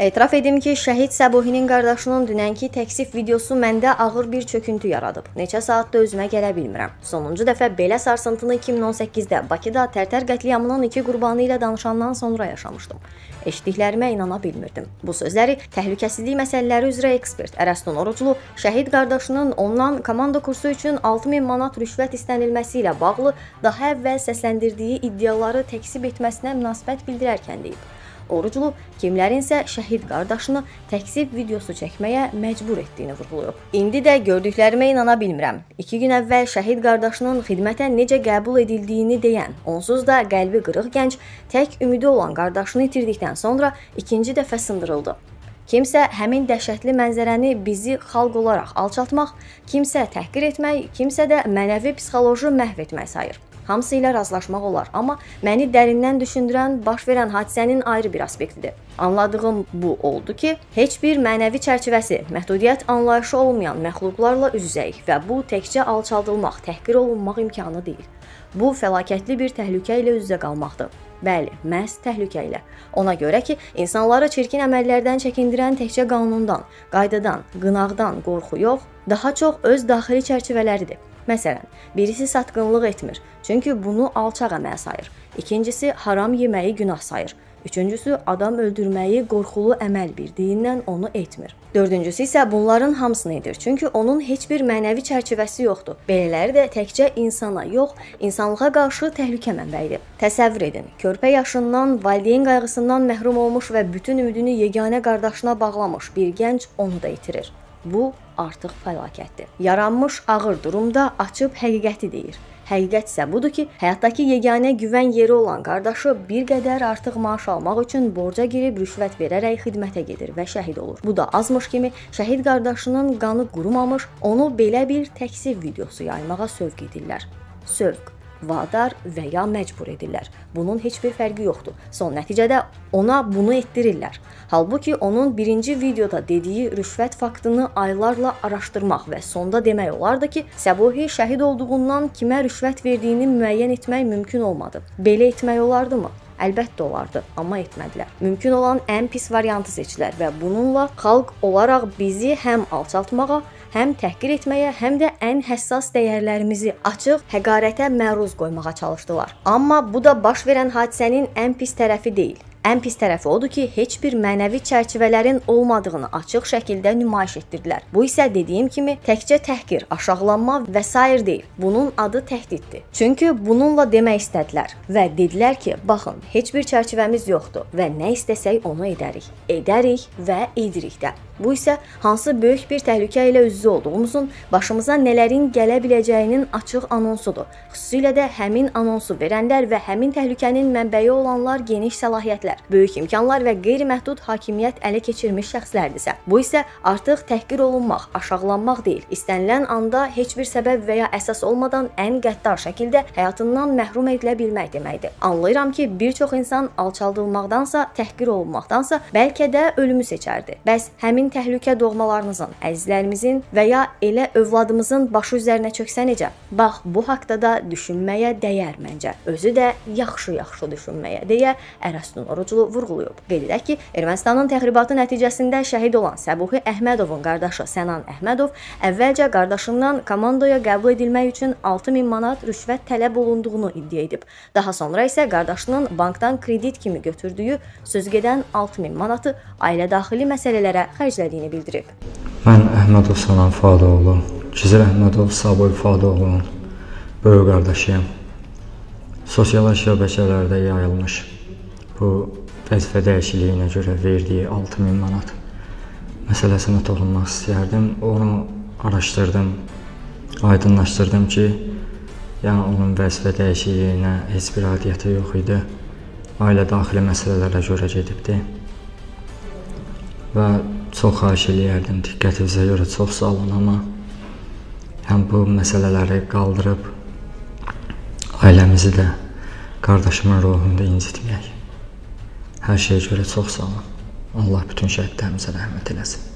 Etiraf edim ki, şəhid Səbuhinin qardaşının dünənki təksif videosu məndə ağır bir çöküntü yaradıb. Neçə saatda özümə gələ bilmirəm. Sonuncu dəfə belə sarsıntını 2018-də Bakıda Tərtər qətliamının iki qurbanı ilə danışandan sonra yaşamışdım. Eşitdiklərimə inana bilmirdim. Bu sözləri təhlükəsizlik məsələləri üzrə ekspert Ərəstun Oruclu şəhid qardaşının ondan komanda kursu üçün 6000 manat rüşvət istənilməsi ilə bağlı daha əvvəl səsləndirdiyi iddiaları təkzib etməsinə münasibət bildirərkən deyib. Oruclu kimlərin isə şəhid qardaşını təksib videosu çəkməyə məcbur etdiyini vurğulayıb. İndi də gördüklərimə inana bilmirəm. 2 gün əvvəl şəhid qardaşının xidmətə necə qəbul edildiyini deyən, onsuz da qəlbi qırıq gənc tək ümidi olan qardaşını itirdikdən sonra ikinci dəfə sındırıldı. Kimsə həmin dəhşətli mənzərəni bizi xalq olaraq alçaltmaq, kimsə təhqir etmək, kimsə də mənəvi psixoloji məhv etmək sayır. Hamısı ilə razılaşmaq olar, amma məni dərindən düşündürən baş verən hadisənin ayrı bir aspektidir. Anladığım bu oldu ki, heç bir mənəvi çərçivəsi, məhdudiyyət anlayışı olmayan məxluqlarla üz-üzəyik və bu təkcə alçaldılmaq, təhqir olunmaq imkanı deyil. Bu fəlakətli bir təhlükə ilə üz-üzə qalmaqdır. Bəli, məhz təhlükə ilə. Ona görə ki, insanları çirkin əməllərdən çəkindirən təkcə qanundan, qaydadan, qınaqdan qorxu yox, daha çox öz daxili çərçivələridir. Məsələn, birisi satqınlıq etmir, çünki bunu alçaq əməl sayır. İkincisi haram yeməyi günah sayır. Üçüncüsü adam öldürməyi qorxulu əməl bildiyindən onu etmir. Dördüncüsü isə bunların hamısını edir, çünki onun heç bir mənəvi çərçivəsi yoxdur. Belələri də təkcə insana yox, insanlığa qarşı təhlükə mənbəyidir. Təsəvvür edin, körpə yaşından valideyn qayğısından məhrum olmuş və bütün ümidini yeganə qardaşına bağlamış bir gənc onu da itirir. Bu artıq fəlakətdir. Yaranmış ağır durumda açıb həqiqəti deyir. Həqiqət isə budur ki, həyatdakı yeganə güvən yeri olan qardaşı bir qədər artıq maaş almaq üçün borca girib rüşvət verərək xidmətə gedir və şəhid olur. Bu da azmış kimi şəhid qardaşının qanı qurumamış, onu belə bir təksib videosu yaymağa sövq edirlər. Sövq vadar və ya məcbur edirlər. Bunun heç bir fərqi yoxdur. Son nəticədə ona bunu etdirirlər. Halbuki onun birinci videoda dediyi rüşvət faktını aylarla araşdırmaq və sonda demək olardı ki, Səbuhi şəhid olduğundan kimə rüşvət verdiyini müəyyən etmək mümkün olmadı. Belə etmək olardımı? Əlbəttə olardı, amma etmədilər. Mümkün olan ən pis variantı seçdilər və bununla xalq olaraq bizi həm alçaltmağa, həm təhqir etməyə, həm də ən həssas dəyərlərimizi açıq həqarətə məruz qoymağa çalışdılar. Amma bu da baş verən hadisənin ən pis tərəfi deyil. Ən pis tərəfi odur ki, heç bir mənəvi çərçivələrin olmadığını açıq şəkildə nümayiş etdirdilər. Bu isə dediyim kimi təkcə təhqir, aşağılanma və s. deyil. Bunun adı təhdiddir. Çünki bununla demək istədilər və dedilər ki, baxın, heç bir çərçivəmiz yoxdur və nə istəsək onu edərik. Edərik və edirik də. Bu isə hansı böyük bir təhlükə ilə üz-üzə olduğumuzun, başımıza nələrin gələ biləcəyinin açıq anonsudur. Xüsusilə də həmin anonsu verənlər və həmin təhlükənin mənbəyi olanlar geniş səlahiyyətlər, böyük imkanlar və qeyri-məhdud hakimiyyət ələ keçirmiş şəxslərdirsə. Bu isə artıq təhqir olunmaq, aşağılanmaq deyil. İstənilən anda heç bir səbəb və ya əsas olmadan ən qəddar şəkildə həyatından məhrum edilə bilmək deməkdir. Anlayıram ki, bir çox insan alçaldılmaqdansa, təhqir olunmaqdansa bəlkə də ölümü seçərdi. Bəs həmin təhlükə doğmalarınızın, əzizlərimizin və ya elə övladımızın başı üzərinə çöksə necə? Bax, bu haqqda da düşünməyə dəyər məncə. Özü də yaxşı-yaxşı düşünməyə deyə Ərəstun Oruclu vurğulayıb. Qeyd edək ki, Ermənistanın təxribatı nəticəsində şəhid olan Səbuhi Əhmədovun qardaşı Sənan Əhmədov əvvəlcə qardaşından komandaya qəbul edilmək üçün 6000 manat rüşvət tələb olunduğunu iddia edib. Daha sonra isə qardaşının bankdan kredit kimi götürdüyü sözgedən 6000 manatı ailə daxili məsələlərə xərcləyib işlədiyini bildirib. Mən Əhmədov Sanan Fadoğlu, Gizir Əhmədov Saboy Fadoğlunun böyük qardaşıyam. Sosial şəbəkələrdə yayılmış bu vəzifə dəyişikliyinə görə verdiyi 6000 manat məsələsinə toxunmaq istəyərdim. Onu araşdırdım, aydınlaşdırdım ki, yəni onun vəzifə dəyişikliyinə heç bir adiyyəti yox idi. Ailə daxili məsələlərə görə gedibdi. Və çox xahiş eləyərdim, diqqətinizə görə çox sağ olun, amma həm bu məsələləri qaldırıb ailəmizi də qardaşımın ruhunu da incitməyək. Hər şeyə görə çox sağ olun. Allah bütün şəhidlərimizə rəhmət eləsin.